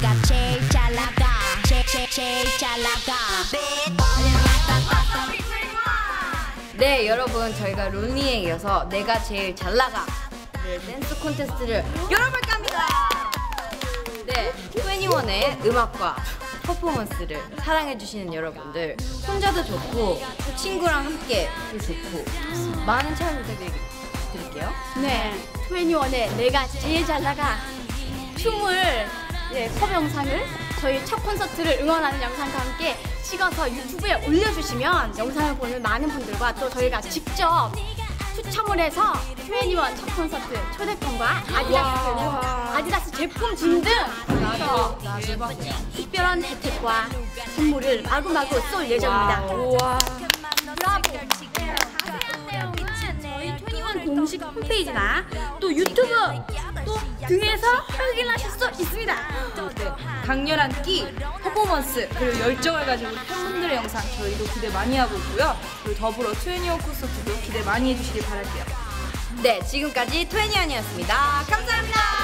내가 제일 잘 나가. 제, 제, 제일 잘 나가. 네 여러분. 저희가 론리에 이어서 내가 제일 잘 나가. 를 댄스 콘테스트를 열어볼까 합니다. 네 21의 음악과 퍼포먼스를 사랑해주시는 여러분들 혼자도 좋고 또 친구랑 함께 도 좋고 많은 참여 부탁드릴게요. 네, 21의 내가 제일 잘 나가. 춤을 예, 컵 영상을 저희 첫 콘서트를 응원하는 영상과 함께 찍어서 유튜브에 올려주시면 영상을 보는 많은 분들과 또 저희가 직접 추첨을 해서 21첫 콘서트 초대권과 아디다스, 아디다스 제품 등등 그래서 특별한 혜택과 선물을 마구마구 쏠 예정입니다. 브라 공식 홈페이지나 또 유튜브 또 등에서 확인하실 수 있습니다. 네, 강렬한 끼, 퍼포먼스, 그리고 열정을 가지고 팬분들의 영상 저희도 기대 많이 하고 있고요. 그리고 더불어 트웬티원 콘서트도 기대 많이 해주시길 바랄게요. 네 지금까지 21이었습니다 감사합니다 아, 21 놀자!